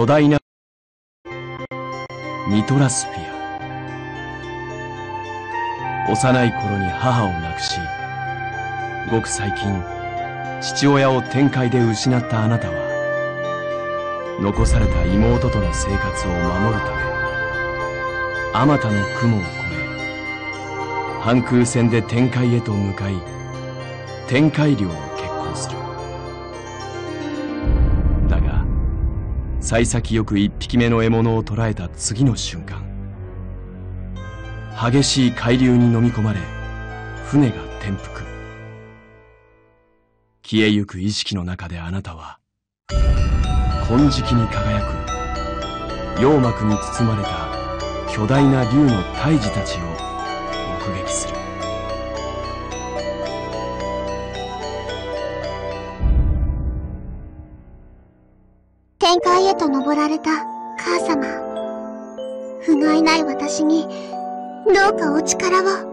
巨大なニトラスピア。幼い頃に母を亡くしごく最近父親を天界で失ったあなたは残された妹との生活を守るためあまたの雲を越え半空船で天界へと向かい天界領を決幸先よく一匹目の獲物を捕らえた次の瞬間激しい海流に飲み込まれ船が転覆。消えゆく意識の中であなたは金色に輝く陽膜に包まれた巨大な竜の胎児たちを目撃する。天界へと登られた。母様。不甲斐ない私にどうかお力を。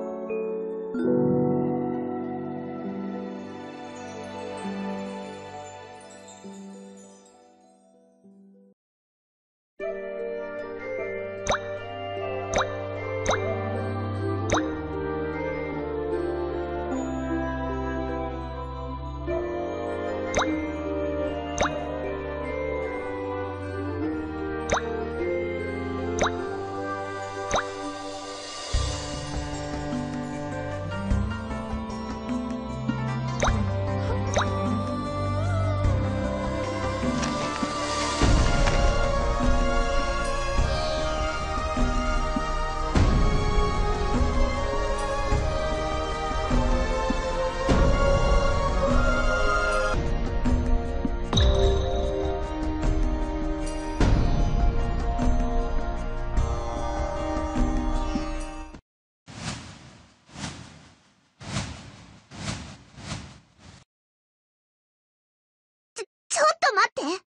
待って。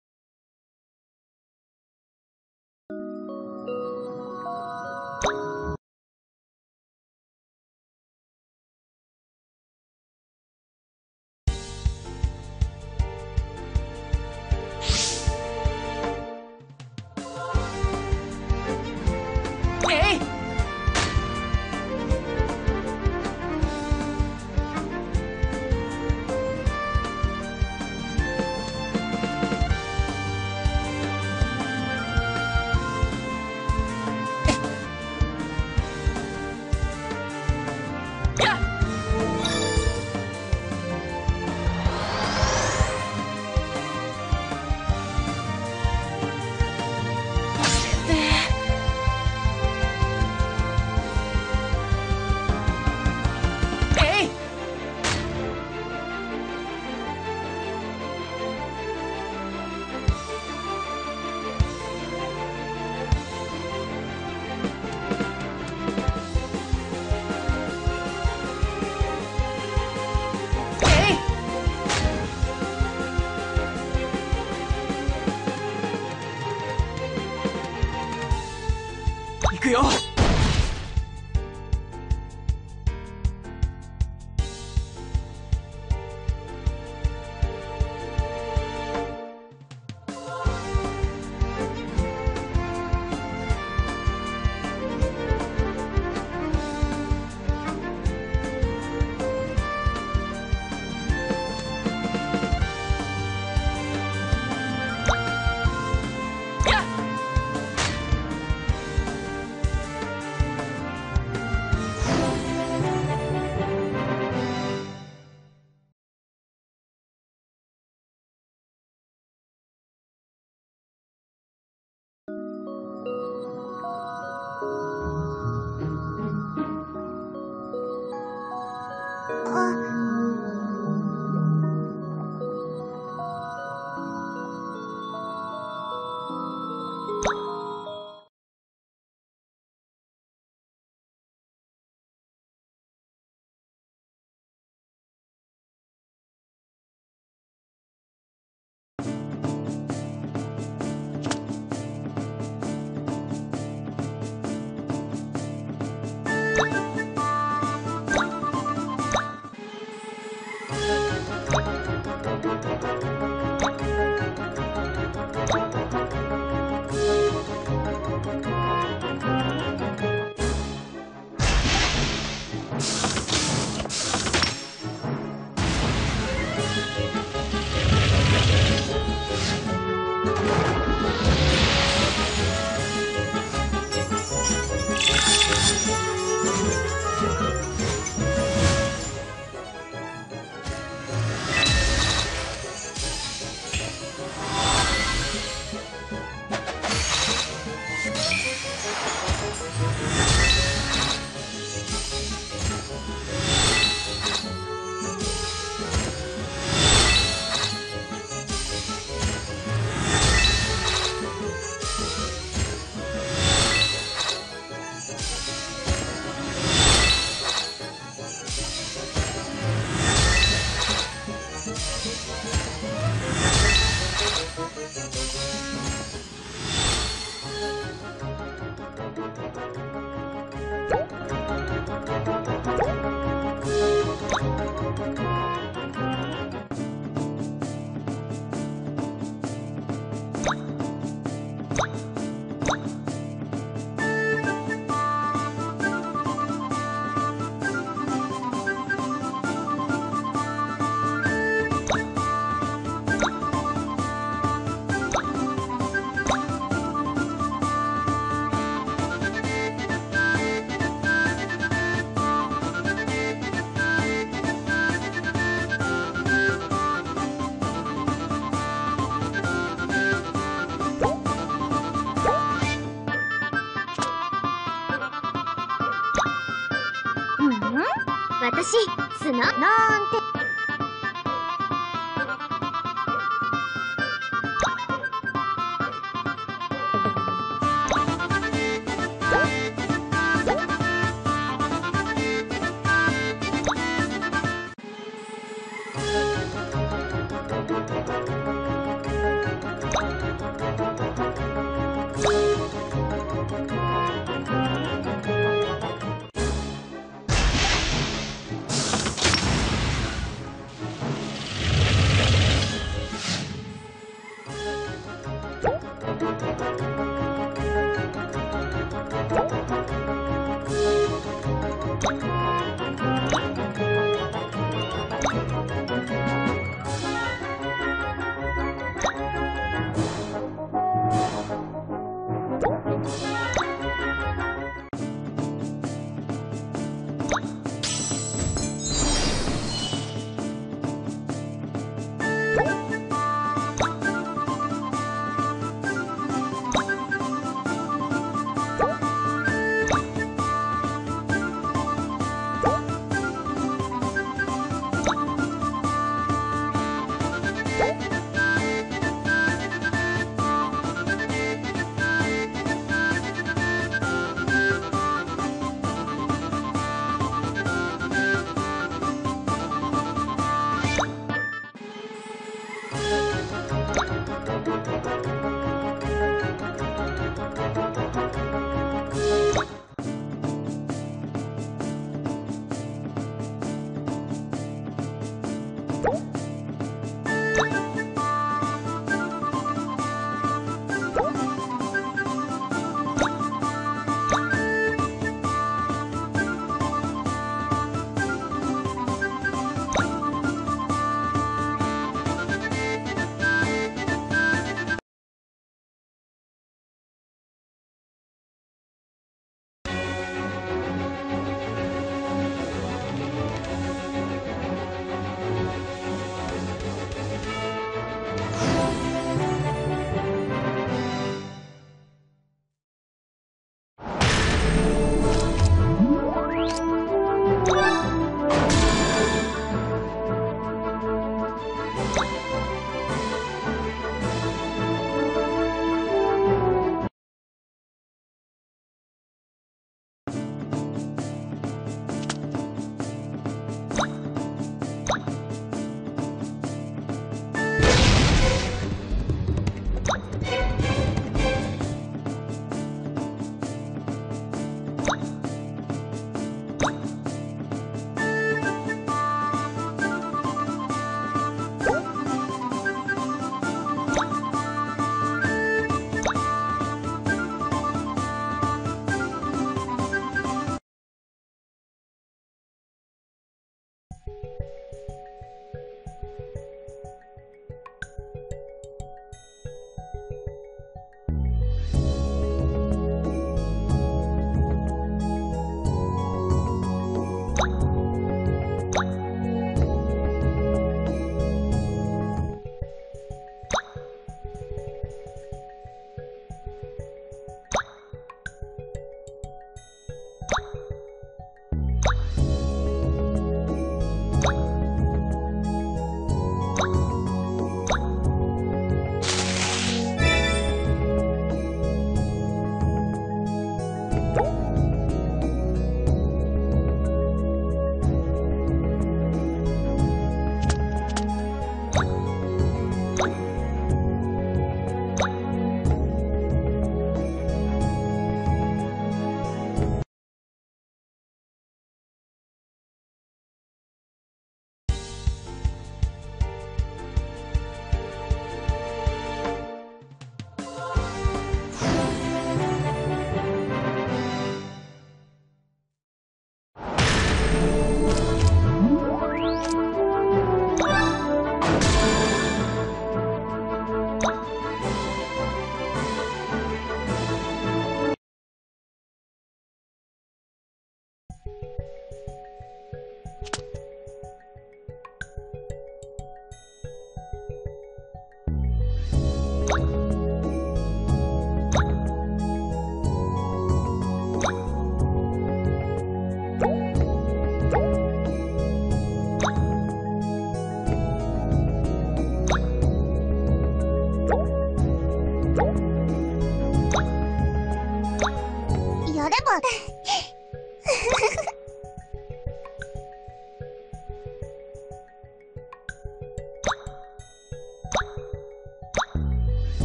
私砂なんて。